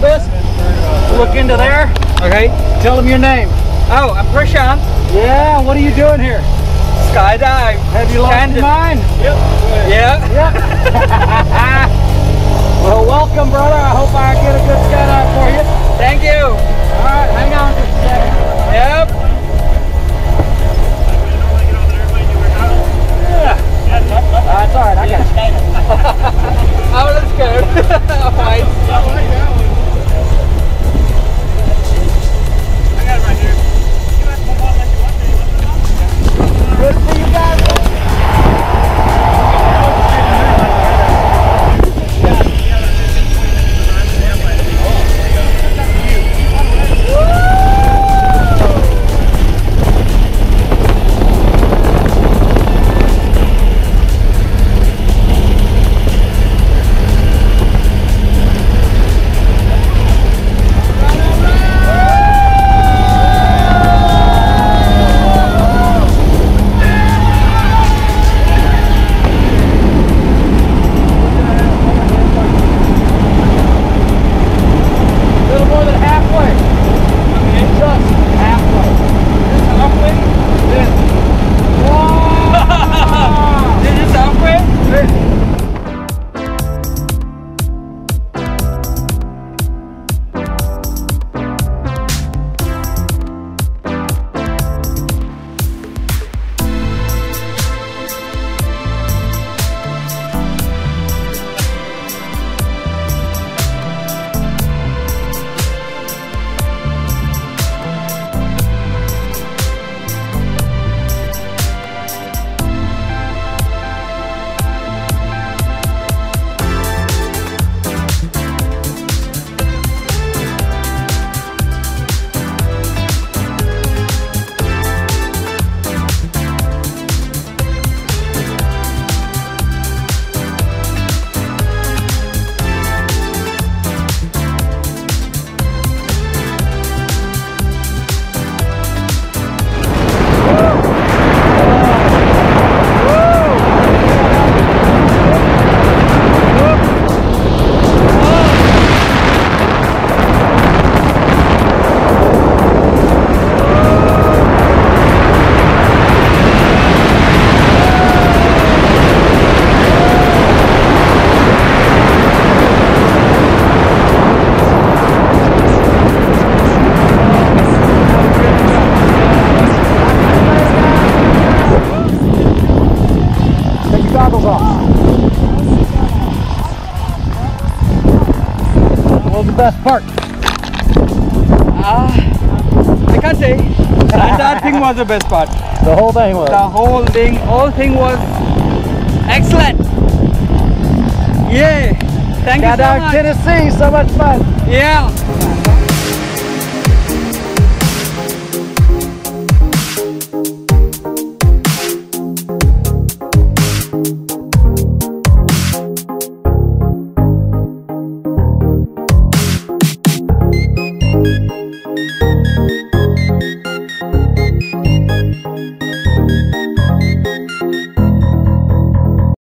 Hold this. Look into there. Okay. Tell them your name. Oh, I'm Prashanth. Yeah, what are you doing here? Skydive. Have you lost Standard. your mind? Yeah. Yep. well, welcome, brother. I hope I get a good skydive the best part? Ah, I can't say. That, thing was the best part. The whole thing was. The whole thing, whole thing was excellent. Yeah. Thank you so Skydive much. Tennessee, so much fun. Yeah.